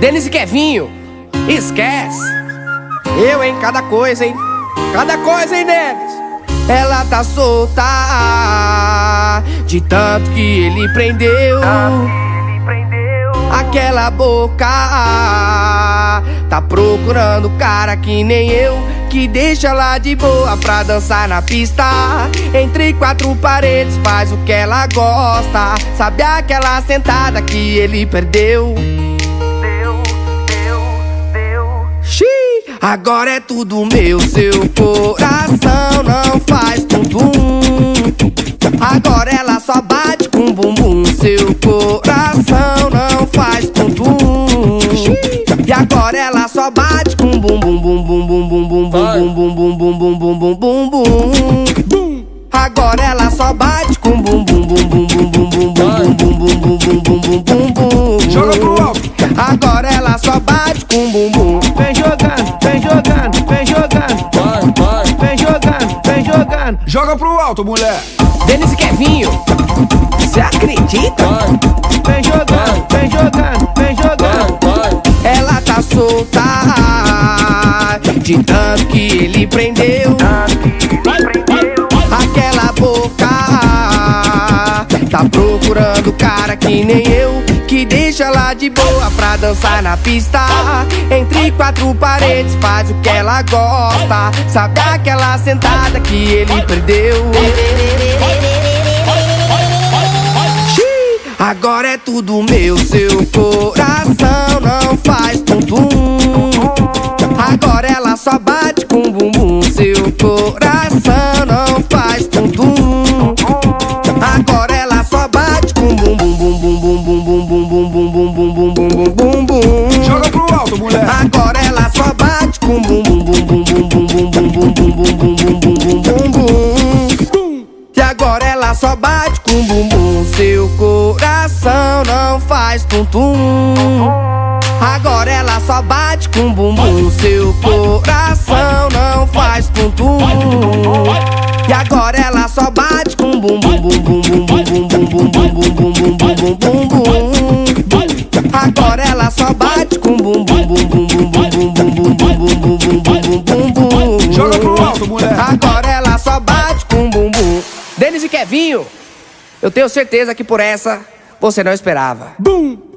Denis e Kevinho, esquece. Eu, hein, cada coisa, hein? Cada coisa, hein, Denis? Ela tá solta de tanto que ele prendeu. Aquela boca tá procurando cara que nem eu que deixa lá de boa pra dançar na pista. Entre quatro paredes faz o que ela gosta. Sabe aquela sentada que ele perdeu? Agora é tudo meu, seu coração não faz tum-tum. Agora ela só bate com bumbum, seu coração não faz tum-tum. E agora ela só bate com bum bum bum bum bum bum bum bum bum bum bum bum bum bum bum bum Agora ela só bate com bum bum bum bum bum bum bum bum bum bum bum bum bum bum Joga pro Joga pro alto, mulher. Denis e Kevinho, você acredita? Vai, Vem jogando, vem jogando, vem jogando. vai. Ela tá solta de tanto que ele prendeu. Aquela boca tá procurando cara que nem eu. Que deixa lá de boa pra dançar na pista. Entre quatro paredes faz o que ela gosta. Sabe aquela sentada que ele perdeu? Agora é tudo meu, seu coração não faz tum-tum. Agora ela só bate com bumbum, seu coração agora ela só bate com bumbum, seu coração não faz tum-tum. Agora ela só bate com bumbum, seu coração não faz tum-tum. E agora ela só bate com bumbum, bum bum bum bum bum bum bum bum bum bum bum bum bum. Agora ela só bate com bumbum, bum bum bum bum bum bum bum bum bum bum bum bum bum bum. Joga pro alto, mulher. Agora Kevinho, eu tenho certeza que por essa você não esperava. Bum.